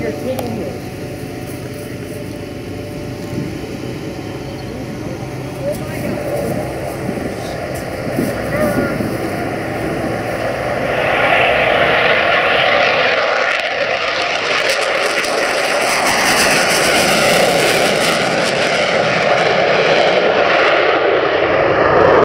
you're kidding me.